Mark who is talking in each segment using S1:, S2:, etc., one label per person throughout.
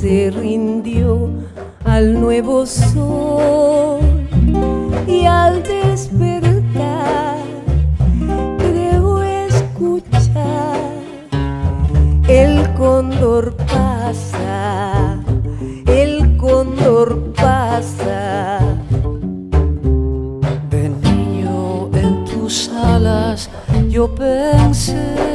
S1: se rindió al nuevo sol y al despertar creo escuchar el cóndor pasa, el cóndor pasa.
S2: De niño en tus alas yo pensé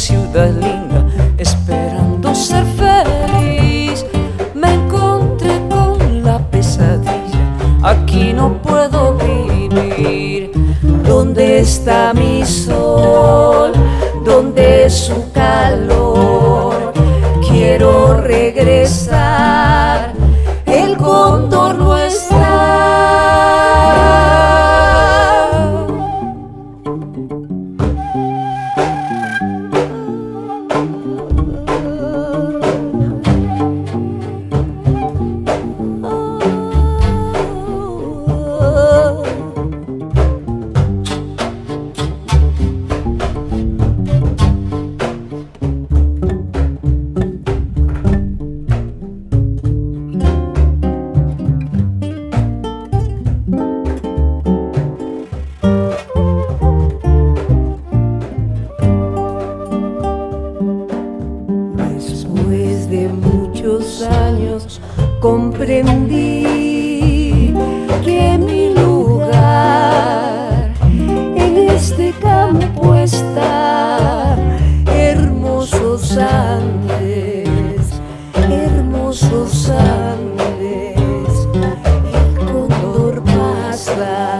S2: ciudad linda esperando ser feliz. Me encontré con la pesadilla, aquí no puedo vivir.
S1: ¿Dónde está mi sol? ¿Dónde es su calor? Quiero regresar. comprendí que mi lugar en este campo está. Hermosos Andes, hermosos Andes, el condor pasa.